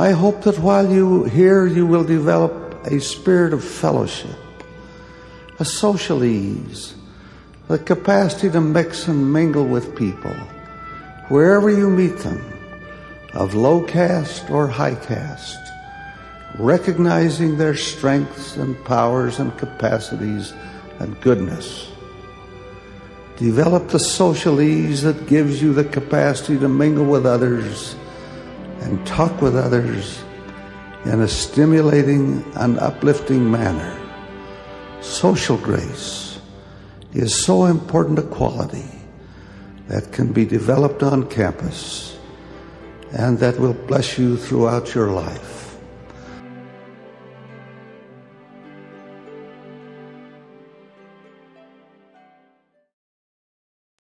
I hope that while you here you will develop a spirit of fellowship, a social ease, the capacity to mix and mingle with people wherever you meet them, of low caste or high caste, recognizing their strengths and powers and capacities and goodness. Develop the social ease that gives you the capacity to mingle with others and talk with others in a stimulating and uplifting manner. Social grace is so important a quality that can be developed on campus and that will bless you throughout your life.